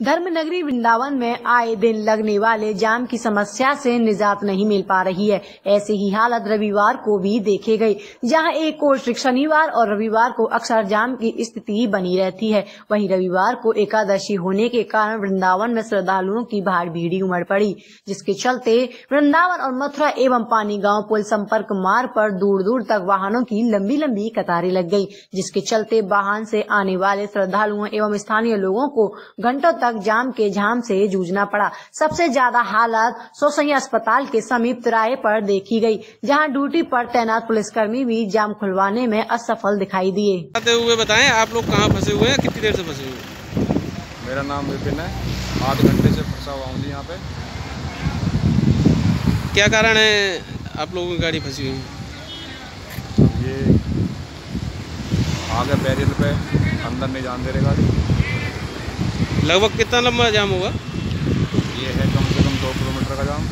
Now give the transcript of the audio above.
धर्म नगरी वृंदावन में आए दिन लगने वाले जाम की समस्या से निजात नहीं मिल पा रही है। ऐसी ही हालत रविवार को भी देखे गई जहाँ एक ओर शनिवार और रविवार को अक्सर जाम की स्थिति बनी रहती है। वहीं रविवार को एकादशी होने के कारण वृंदावन में श्रद्धालुओं की भाड़ भीड़ी उमड़ पड़ी, जिसके चलते वृंदावन और मथुरा एवं पानी गाँव पुल संपर्क मार्ग पर दूर दूर तक वाहनों की लंबी लंबी कतारें लग गई, जिसके चलते वाहन से आने वाले श्रद्धालुओं एवं स्थानीय लोगों को घंटों तक जाम के झाम से जूझना पड़ा। सबसे ज़्यादा हालत सोसैया अस्पताल के समीप तिराहे पर देखी गई जहाँ ड्यूटी पर तैनात पुलिसकर्मी भी जाम खुलवाने में असफल दिखाई दिए। आते हुए बताएँ आप लोग कहाँ फंसे हुए हैं? कितनी देर से फंसे हुए मेरा नाम विपिन है। आठ घंटे से फंसा हुआ हूँ यहाँ पे। क्या कारण है आप लोगों की गाड़ी फंसी हुई? है ये आगे बैरियर पे अंदर नहीं जान दे रहे गाड़ी। लगभग कितना लंबा जाम होगा? ये है कम से कम दो किलोमीटर का जाम।